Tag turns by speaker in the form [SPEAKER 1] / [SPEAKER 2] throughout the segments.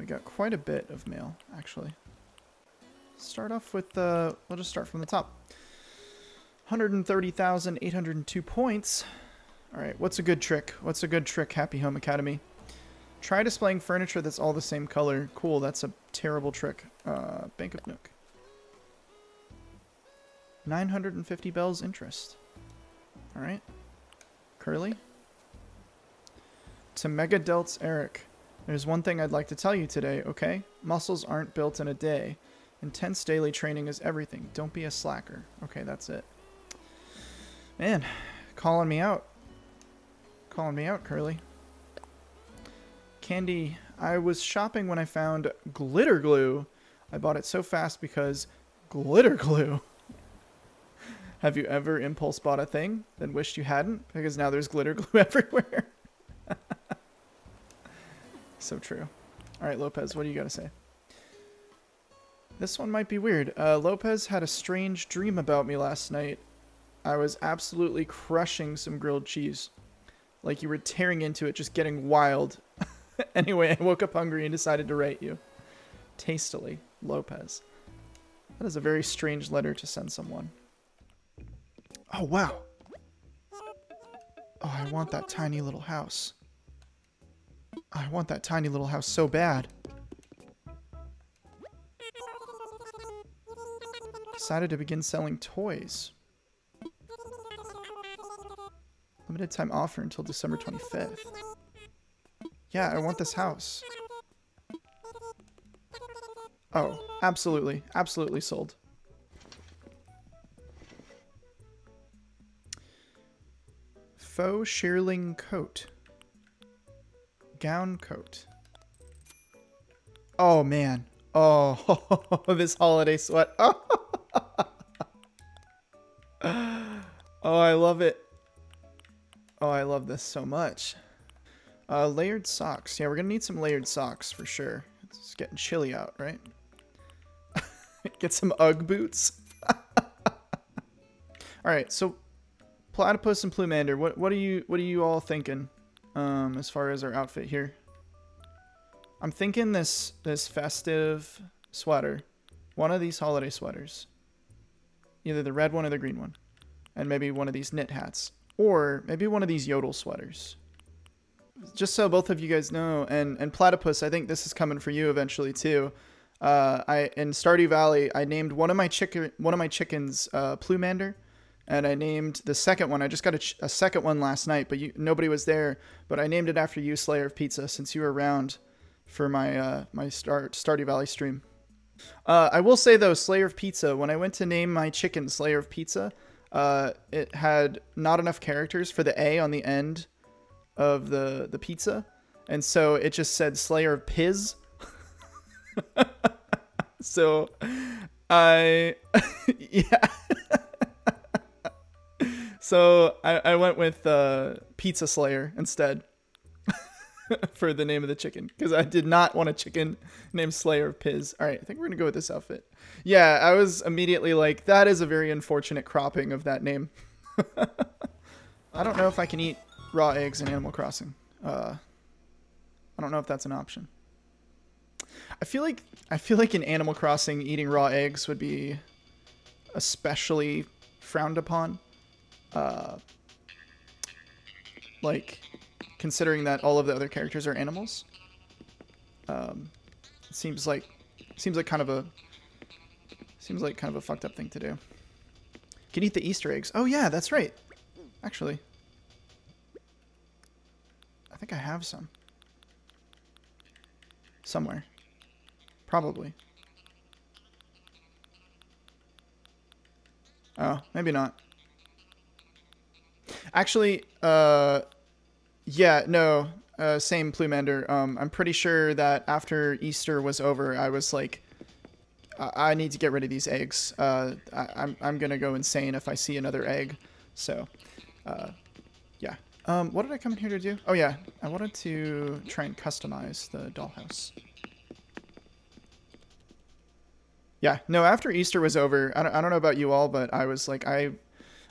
[SPEAKER 1] we got quite a bit of mail, actually. Start off with, uh, we'll just start from the top. 130,802 points. All right, what's a good trick? What's a good trick, Happy Home Academy? Try displaying furniture that's all the same color. Cool, that's a terrible trick. Uh, Bank of Nook. 950 bells interest. All right. Curly. To Mega Delts Eric. There's one thing I'd like to tell you today, okay? Muscles aren't built in a day. Intense daily training is everything. Don't be a slacker. Okay, that's it. Man, calling me out. Calling me out, Curly. Candy, I was shopping when I found glitter glue. I bought it so fast because glitter glue. Have you ever impulse bought a thing, then wished you hadn't? Because now there's glitter glue everywhere. So true. All right, Lopez, what do you got to say? This one might be weird. Uh, Lopez had a strange dream about me last night. I was absolutely crushing some grilled cheese. Like you were tearing into it, just getting wild. anyway, I woke up hungry and decided to write you. Tastily, Lopez. That is a very strange letter to send someone. Oh, wow. Oh, I want that tiny little house. I want that tiny little house so bad. Decided to begin selling toys. Limited time offer until December 25th. Yeah, I want this house. Oh, absolutely. Absolutely sold. Faux shearling coat. Gown coat. Oh, man. Oh, this holiday sweat. Oh. oh, I love it. Oh, I love this so much. Uh, layered socks. Yeah, we're gonna need some layered socks for sure. It's getting chilly out, right? Get some UGG boots. All right, so Platypus and Plumander, what what are you what are you all thinking um, as far as our outfit here? I'm thinking this this festive sweater, one of these holiday sweaters, either the red one or the green one, and maybe one of these knit hats, or maybe one of these yodel sweaters. Just so both of you guys know, and and Platypus, I think this is coming for you eventually too. Uh, I in Stardew Valley, I named one of my chicken one of my chickens uh, Plumander and I named the second one. I just got a, a second one last night, but you, nobody was there. But I named it after you, Slayer of Pizza, since you were around for my uh, my Star Stardew Valley stream. Uh, I will say though, Slayer of Pizza. When I went to name my chicken Slayer of Pizza, uh, it had not enough characters for the A on the end of the the pizza, and so it just said Slayer of Piz. so I yeah. So I, I went with uh, Pizza Slayer instead for the name of the chicken because I did not want a chicken named Slayer of Piz. All right, I think we're gonna go with this outfit. Yeah, I was immediately like, that is a very unfortunate cropping of that name. I don't know if I can eat raw eggs in Animal Crossing. Uh, I don't know if that's an option. I feel like I feel like in Animal Crossing eating raw eggs would be especially frowned upon uh, like considering that all of the other characters are animals. Um, seems like seems like kind of a seems like kind of a fucked up thing to do. Can eat the Easter eggs. Oh yeah, that's right. Actually, I think I have some somewhere. Probably. Oh, maybe not. Actually, uh, yeah, no, uh, same Plumander. Um, I'm pretty sure that after Easter was over, I was like, I, I need to get rid of these eggs. Uh, I, I'm I'm gonna go insane if I see another egg. So, uh, yeah. Um, what did I come in here to do? Oh yeah, I wanted to try and customize the dollhouse. Yeah, no, after Easter was over, I don't, I don't know about you all, but I was like, I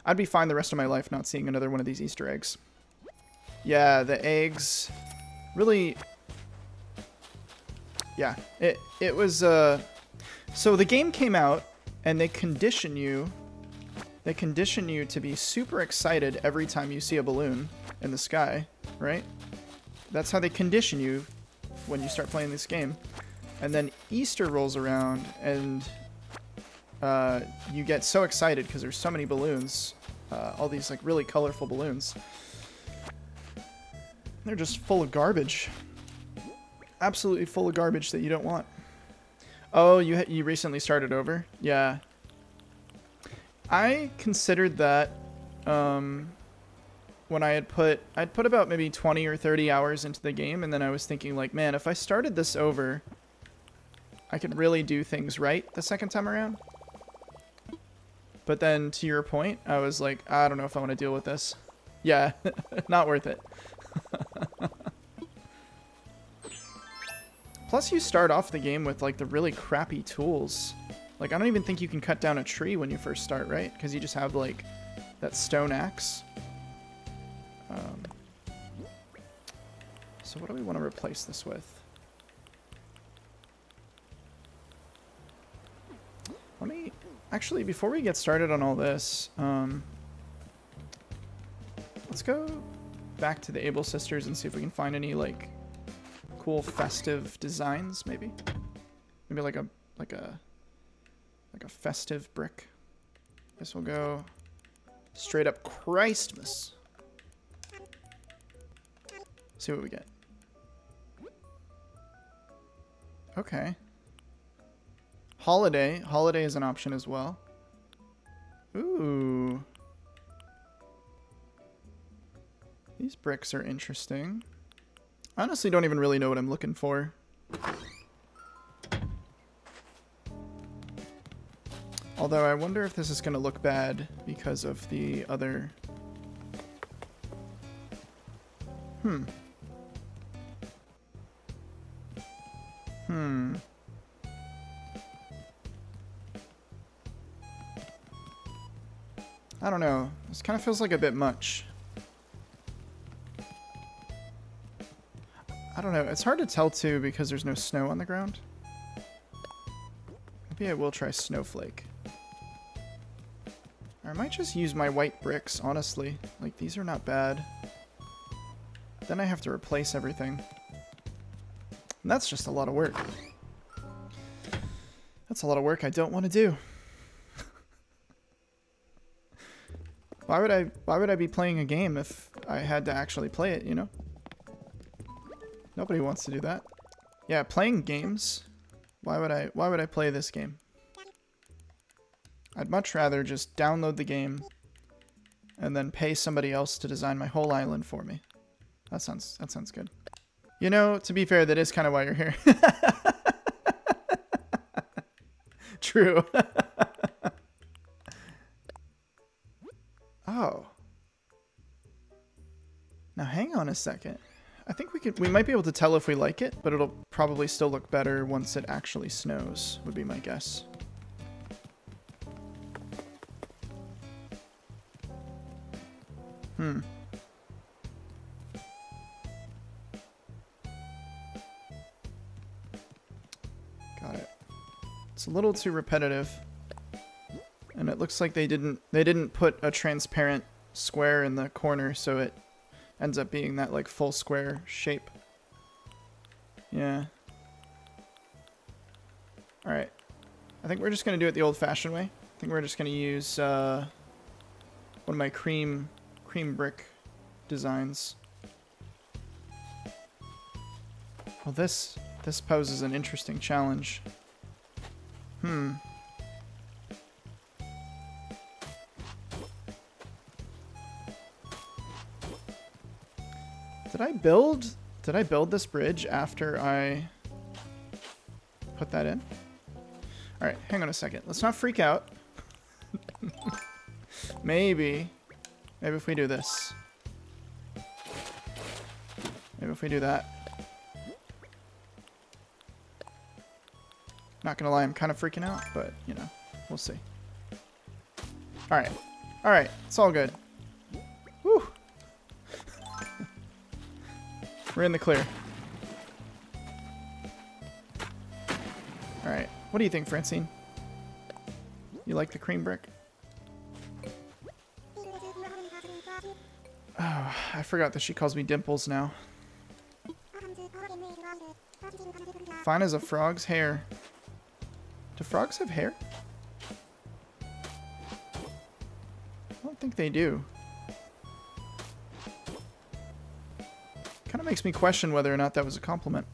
[SPEAKER 1] I'd be fine the rest of my life not seeing another one of these Easter eggs. Yeah, the eggs really... Yeah, it it was. Uh, so the game came out, and they condition you. They condition you to be super excited every time you see a balloon in the sky, right? That's how they condition you when you start playing this game. And then Easter rolls around, and uh, you get so excited because there's so many balloons, uh, all these like really colorful balloons. They're just full of garbage. Absolutely full of garbage that you don't want. Oh, you you recently started over? Yeah. I considered that um, when I had put I'd put about maybe 20 or 30 hours into the game and then I was thinking like, man, if I started this over, I could really do things right the second time around. But then to your point, I was like, I don't know if I want to deal with this. Yeah, not worth it. Plus you start off the game with like the really crappy tools. Like I don't even think you can cut down a tree when you first start, right? Because you just have like that stone axe. Um, so what do we want to replace this with? Let me actually before we get started on all this, um, let's go back to the Able Sisters and see if we can find any like cool festive designs, maybe. Maybe like a like a like a festive brick. Guess we'll go straight up Christmas. See what we get. Okay. Holiday. Holiday is an option as well. Ooh. These bricks are interesting. I honestly don't even really know what I'm looking for. Although I wonder if this is going to look bad because of the other... Hmm. Hmm. I don't know. This kind of feels like a bit much. I don't know. It's hard to tell, too, because there's no snow on the ground. Maybe I will try Snowflake. Or I might just use my white bricks, honestly. Like, these are not bad. Then I have to replace everything. And that's just a lot of work. That's a lot of work I don't want to do. Why would I why would I be playing a game if I had to actually play it, you know? Nobody wants to do that. Yeah, playing games. Why would I why would I play this game? I'd much rather just download the game and then pay somebody else to design my whole island for me. That sounds that sounds good. You know, to be fair, that is kind of why you're here. True. a second. I think we could we might be able to tell if we like it, but it'll probably still look better once it actually snows, would be my guess. Hmm. Got it. It's a little too repetitive. And it looks like they didn't they didn't put a transparent square in the corner so it ends up being that like full square shape. Yeah. Alright. I think we're just going to do it the old-fashioned way. I think we're just going to use uh, one of my cream cream brick designs. Well, this this poses an interesting challenge. Hmm. Did I build... Did I build this bridge after I put that in? Alright, hang on a second. Let's not freak out. Maybe. Maybe if we do this. Maybe if we do that. Not gonna lie, I'm kind of freaking out, but, you know, we'll see. Alright. Alright, it's all good. We're in the clear. All right. What do you think, Francine? You like the cream brick? Oh, I forgot that she calls me Dimples now. Fine as a frog's hair. Do frogs have hair? I don't think they do. Makes me question whether or not that was a compliment.